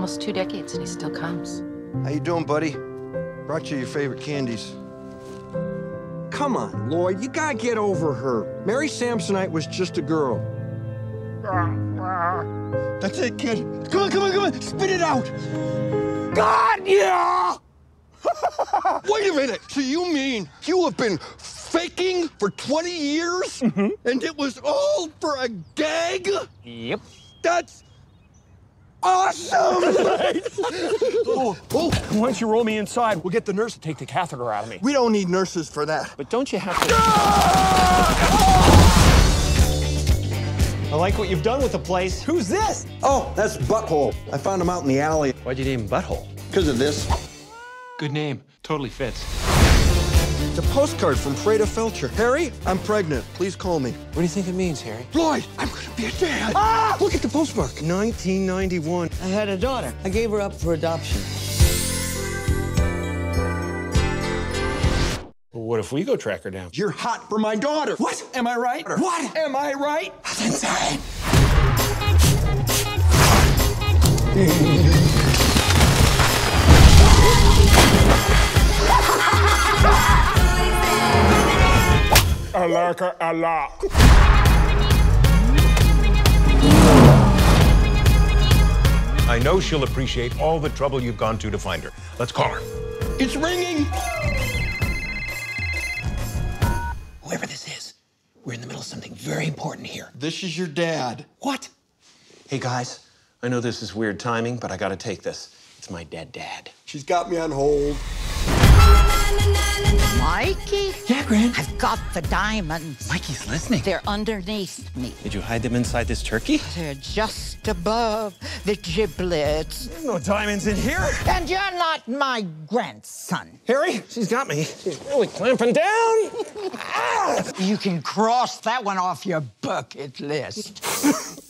almost two decades and he still comes. How you doing, buddy? Brought you your favorite candies. Come on, Lloyd, you gotta get over her. Mary Samsonite was just a girl. That's it, kid. Come on, come on, come on. Spit it out. God, yeah! Wait a minute. So you mean you have been faking for 20 years? Mm-hmm. And it was all for a gag? Yep. That's awesome! Oh, oh, why don't you roll me inside? We'll get the nurse to take the catheter out of me. we don't need nurses for that. But don't you have to... I like what you've done with the place. Who's this? Oh, that's Butthole. I found him out in the alley. Why'd you name him Butthole? Because of this. Good name. Totally fits. It's a postcard from Fraida Felcher. Harry, I'm pregnant. Please call me. What do you think it means, Harry? Lloyd, I'm gonna be a dad. Ah! Look at the postmark. 1991. I had a daughter. I gave her up for adoption. Well, what if we go track her down? You're hot for my daughter. What? Am I right? What? Am I right? That's insane. I like her a lot. I know she'll appreciate all the trouble you've gone to to find her. Let's call her. It's ringing. Whoever this is, we're in the middle of something very important here. This is your dad. What? Hey, guys. I know this is weird timing, but I gotta take this. It's my dead dad. She's got me on hold. Mikey? Yeah, Gran. I've got the diamonds. Mikey's listening. They're underneath me. Did you hide them inside this turkey? They're just above the giblets. No diamonds in here. And you're not my grandson. Harry, she's got me. She's really clamping down. You can cross that one off your bucket list.